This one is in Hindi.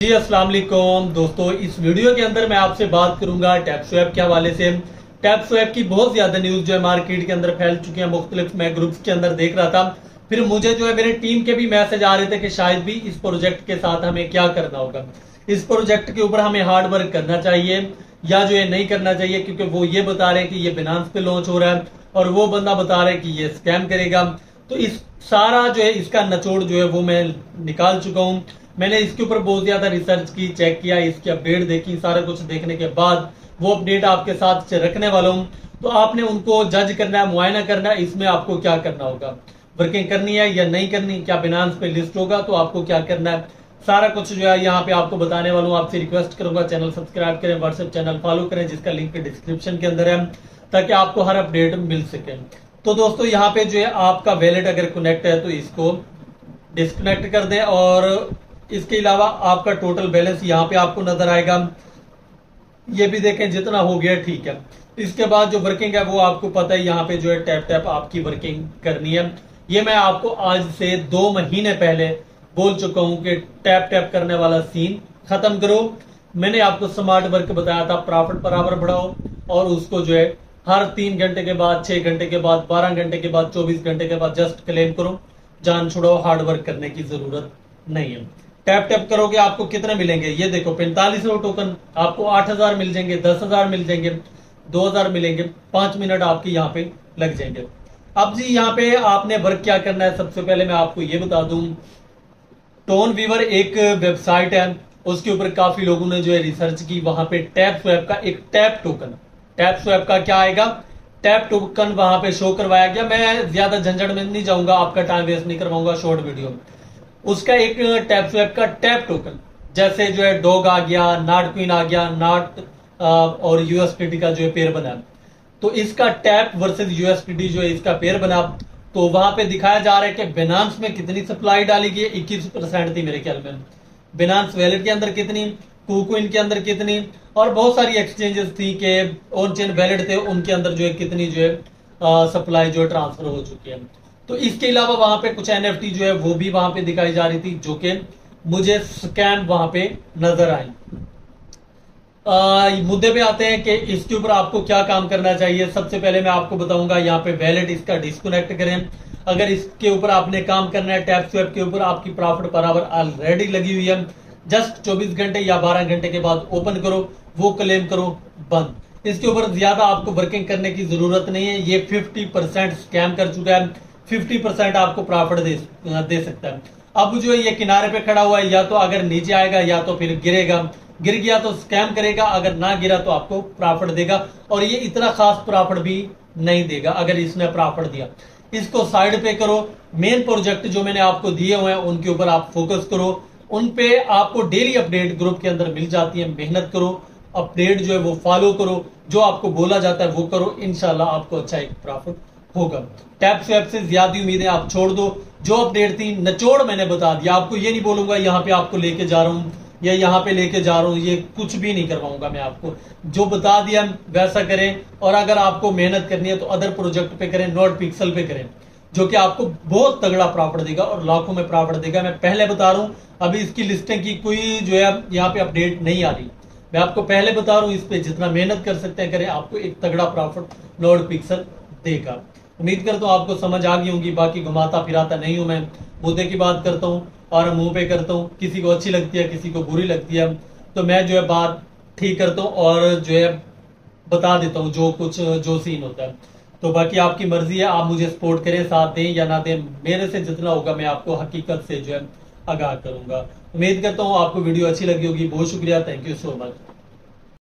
जी वालेकुम। दोस्तों, इस वीडियो के अंदर मैं आपसे बात करूँगा टैप स्वैप के हवाले से। टैप स्वैप की बहुत ज़्यादा न्यूज़ जो है मार्केट के अंदर फैल चुकी है, मुख्तलिफ़ मैं ग्रुप्स के अंदर देख रहा था। फिर मुझे जो है मेरे टीम के भी मैसेज आ रहे थे कि शायद भी इस प्रोजेक्ट के साथ हमें क्या करना होगा। इस प्रोजेक्ट के ऊपर हमें हार्ड वर्क करना चाहिए या जो है नहीं करना चाहिए, क्योंकि वो ये बता रहे हैं कि ये बिनांस पे लॉन्च हो रहा है और वो बंदा बता रहा है कि ये स्कैम करेगा। तो इस सारा जो है इसका नचोड़ जो है वो मैं निकाल चुका हूँ। मैंने इसके ऊपर बहुत ज़्यादा रिसर्च की चेक किया, इसकी अपडेट देखी, सारा कुछ देखने के बाद वो अपडेट आपके साथ रखने वाला हूँ। तो आपने उनको जज करना है, मुआयना करना है, इसमें आपको क्या करना होगा? वर्किंग करनी है या नहीं करनी? क्या बिनांस पे लिस्ट होगा? तो आपको क्या करना है? सारा कुछ जो है यहाँ पे आपको बताने वाला हूँ। आपसे रिक्वेस्ट करूँगा चैनल सब्सक्राइब करें व्हाट्सएप चैनल फॉलो करें, जिसका लिंक डिस्क्रिप्शन के अंदर है, ताकि आपको हर अपडेट मिल सके। तो दोस्तों, यहाँ पे जो है आपका वैलेट अगर कनेक्ट है तो इसको डिस्कनेक्ट कर दें और इसके अलावा आपका टोटल बैलेंस यहाँ पे आपको नज़र आएगा। ये भी देखें, जितना हो गया ठीक है। इसके बाद जो वर्किंग है, वो आपको पता है, यहाँ पे जो है टैप टैप आपकी वर्किंग करनी है। ये मैं आपको आज से दो महीने पहले बोल चुका हूँ कि टैप टैप करने वाला सीन खत्म करो। मैंने आपको स्मार्ट वर्क बताया था प्रॉफिट बराबर बढ़ाओ और उसको जो है हर तीन घंटे के बाद, छह घंटे के बाद, बारह घंटे के बाद, चौबीस घंटे के बाद जस्ट क्लेम करो। जान छोड़ो हार्ड वर्क करने की ज़रूरत नहीं है। टैप टैप करोगे आपको कितने मिलेंगे? ये देखो, पैंतालीस टोकन आपको आठ हज़ार मिल जाएँगे, दस हज़ार मिल जाएँगे, दो हज़ार मिलेंगे, पाँच मिनट आपके यहाँ पे लग जाएँगे। अब जी यहाँ पे आपने वर्क क्या करना है? सबसे पहले मैं आपको ये बता दूँ टोन वीवर एक वेबसाइट है, उसके ऊपर काफ़ी लोगों ने जो है रिसर्च की। वहाँ पे टैप स्वैप का एक टैप टोकन टैप स्वैप का क्या आएगा? टैप टोकन वहाँ पे शो करवाया गया। मैं ज़्यादा झंझट में नहीं जाऊँगा, आपका टाइम वेस्ट नहीं करवाऊँगा शॉर्ट वीडियो में। उसका एक टैप स्वैप का टैप टोकन, जैसे जो है डॉग आ गया नाट क्वीन आ गया नाट और यूएसपीडी का जो है पेयर बना। तो इसका टैप वर्सेज यूएसपीटी जो है इसका पेयर बना। तो वहाँ पे दिखाया जा रहा है कि बिनांस में कितनी सप्लाई डाली गई इक्कीस परसेंट थी मेरे ख्याल में। बिनांस वैलेट के अंदर कितनी कुकुइन के अंदर कितनी, और बहुत सारी एक्सचेंजेस थी कि ऑन चेन वैलेट थे, उनके अंदर जो है कितनी जो है सप्लाई जो है ट्रांसफ़र हो चुकी है। तो इसके अलावा वहाँ पे कुछ एनएफटी जो है वो भी वहाँ पे दिखाई जा रही थी, जो कि मुझे स्कैम वहाँ पे नज़र आई। मुद्दे पे आते हैं कि इसके ऊपर आपको क्या काम करना चाहिए। सबसे पहले मैं आपको बताऊँगा, यहाँ पे वैलेट इसका डिस्कनेक्ट करें। अगर इसके ऊपर आपने काम करना है टैप स्वेप के ऊपर आपकी प्रॉफिट बराबर ऑलरेडी लगी हुई है। जस्ट 24 घंटे या 12 घंटे के बाद ओपन करो, वो क्लेम करो, बंद। इसके ऊपर ज़्यादा आपको वर्किंग करने की ज़रूरत नहीं है। ये 50 परसेंट स्कैम कर चुका है। 50 परसेंट आपको प्रॉफिट दे, दे सकता है। अब जो ये किनारे पे खड़ा हुआ है या तो अगर नीचे आएगा या तो फिर गिरेगा। गिर गया तो स्कैम करेगा अगर ना गिरा तो आपको प्रॉफिट देगा और ये इतना खास प्रॉफिट भी नहीं देगा अगर इसने प्रॉफिट दिया। इसको साइड पे करो मेन प्रोजेक्ट जो मैंने आपको दिए हुए हैं उनके ऊपर आप फोकस करो। उन पे आपको डेली अपडेट ग्रुप के अंदर मिल जाती है मेहनत करो अपडेट जो है वो फॉलो करो जो आपको बोला जाता है वो करो इनशाला आपको अच्छा एक प्रॉफिट होगा। टैप स्वैप से ज़्यादा उम्मीदें आप छोड़ दो। जो अपडेट थी, नचोड़ मैंने बता दिया। आपको ये नहीं बोलूँगा, यहाँ पे आपको लेके जा रहा हूँ, या यहाँ पे लेके जा रहा हूँ, ये कुछ भी नहीं करवाऊँगा मैं आपको। जो बता दिया, वैसा करें, और अगर आपको मेहनत करनी है तो अदर प्रोजेक्ट पे करें नोट पिक्सल पे करें, जो कि आपको बहुत तगड़ा प्रॉफिट देगा और लाखों में प्रॉफिट देगा। मैं पहले बता रहा हूँ, अभी इसकी लिस्टिंग की कोई जो है, यहाँ पे अपडेट नहीं आ रही। मैं आपको पहले बता रहा हूँ, इस पे जितना मेहनत कर सकते हैं, करें, आपको एक तगड़ा प्रॉफिट नोट पिक्सल देगा। उम्मीद करता हूँ आपको समझ आ गई होंगी, बाकी घुमाता फिराता नहीं हूँ मैं। मुद्दे की बात करता हूँ और मुँह पे करता हूँ, किसी को अच्छी लगती है, किसी को बुरी लगती है। तो मैं जो है बात ठीक करता हूँ और जो है बता देता हूँ जो कुछ, जो सीन होता है। तो बाकी आपकी मर्ज़ी है, आप मुझे सपोर्ट करें, साथ दें या ना दें, मेरे से जितना होगा मैं आपको हकीकत से जो है आगाह करूँगा। उम्मीद करता हूँ आपको वीडियो अच्छी लगी होगी। बहुत शुक्रिया। Thank you so much